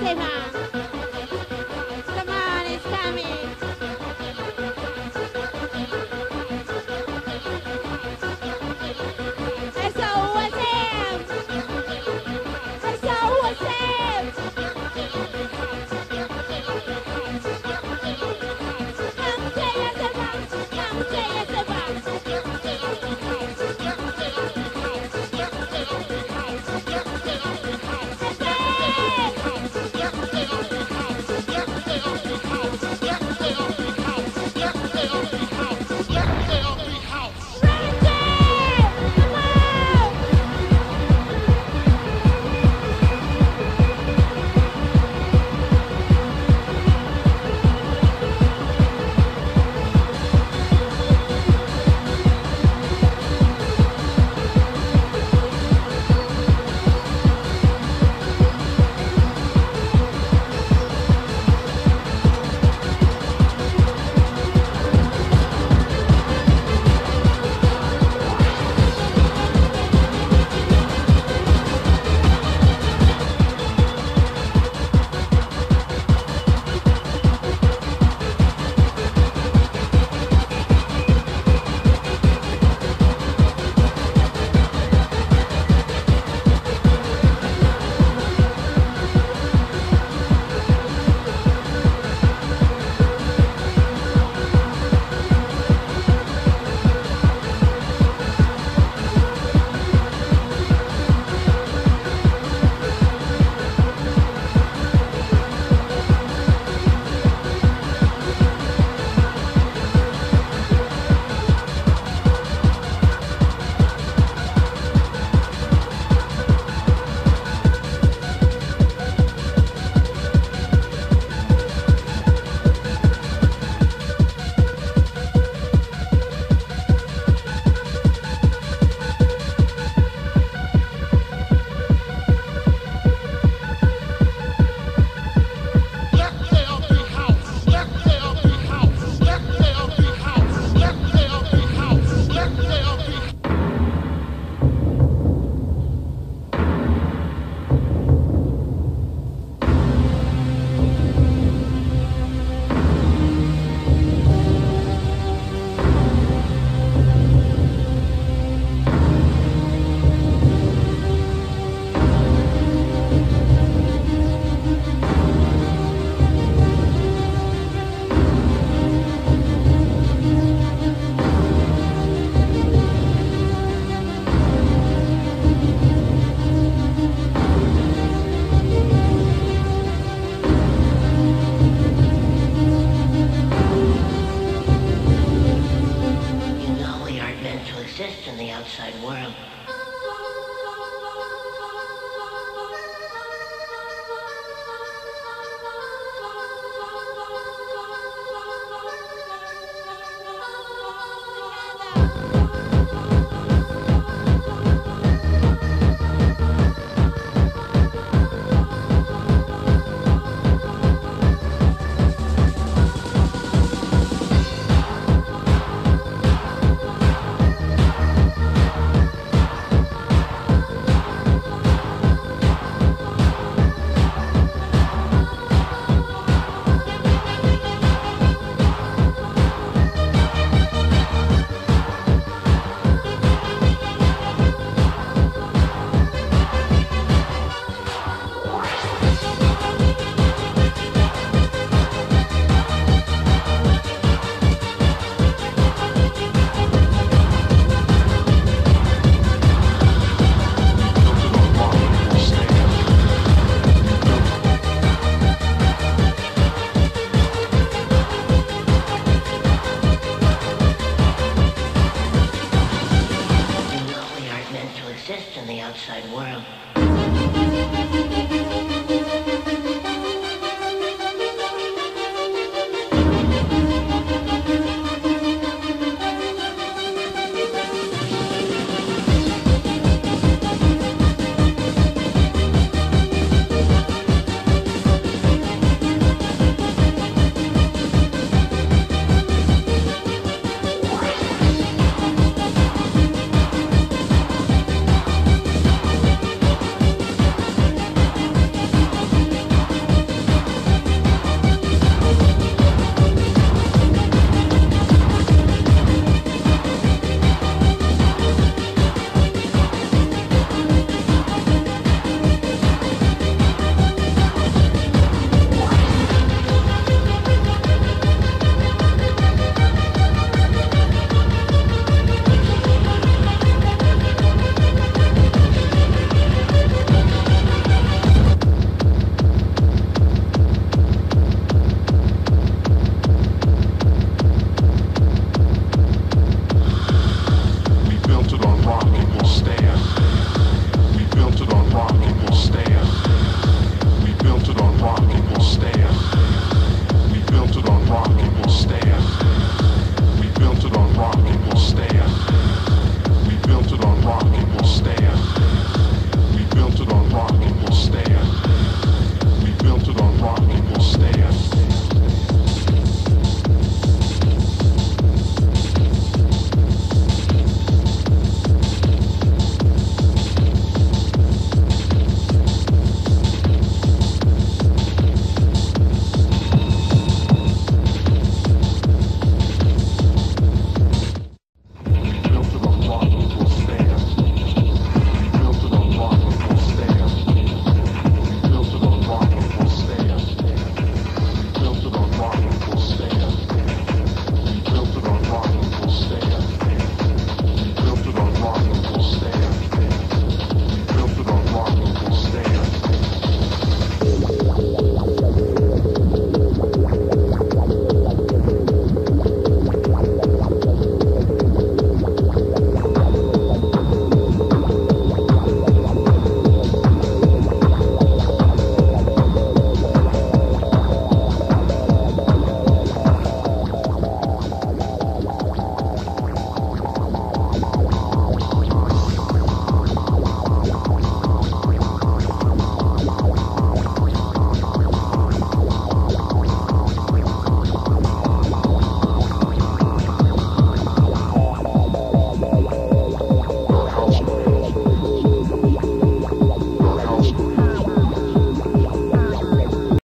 对吧。